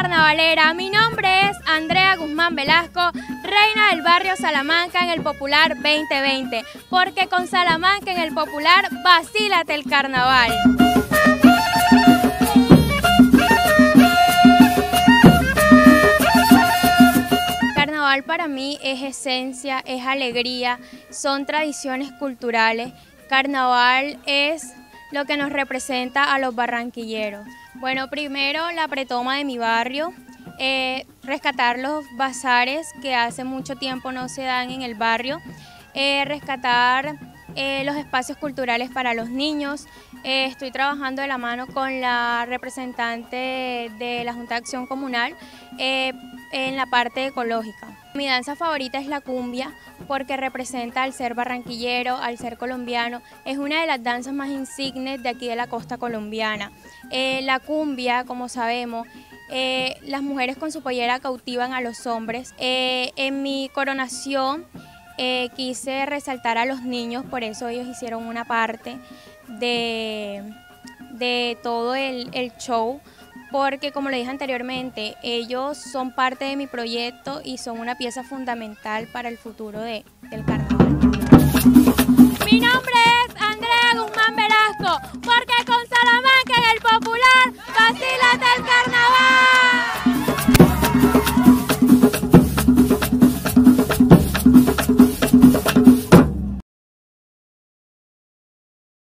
carnavalera. Mi nombre es Andrea Guzmán Velasco, reina del barrio Salamanca en el Popular 2020, porque con Salamanca en el Popular vacílate el carnaval. Carnaval para mí es esencia, es alegría, son tradiciones culturales. Carnaval es lo que nos representa a los barranquilleros. Bueno, primero la pretoma de mi barrio, eh, rescatar los bazares que hace mucho tiempo no se dan en el barrio, eh, rescatar eh, los espacios culturales para los niños. estoy trabajando de la mano con la representante de la Junta de Acción Comunal en la parte ecológica. Mi danza favorita es la cumbia porque representa al ser barranquillero, al ser colombiano. Es una de las danzas más insignes de aquí de la costa colombiana. Eh, la cumbia, como sabemos, eh, las mujeres con su pollera cautivan a los hombres. Eh, en mi coronación quise resaltar a los niños, por eso ellos hicieron una parte de, de todo el, el show porque como le dije anteriormente, ellos son parte de mi proyecto y son una pieza fundamental para el futuro de, del carnaval.